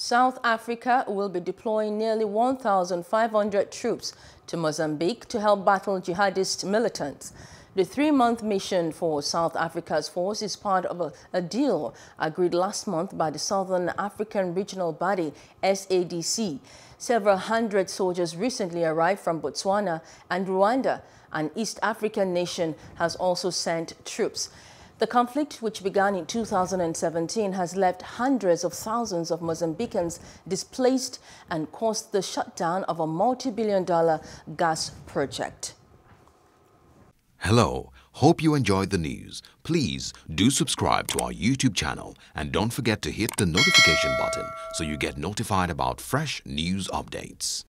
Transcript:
South Africa will be deploying nearly 1,500 troops to Mozambique to help battle jihadist militants. The three-month mission for South Africa's force is part of a, a, deal agreed last month by the Southern African Regional Body, SADC. Several hundred soldiers recently arrived from Botswana and Rwanda. An East African nation has also sent troops. The conflict, which began in 2017, has left hundreds of thousands of Mozambicans displaced and caused the shutdown of a multi-billion dollar gas project. Hello, hope you enjoyed the news. Please do subscribe to our YouTube channel and don't forget to hit the notification button so you get notified about fresh news updates.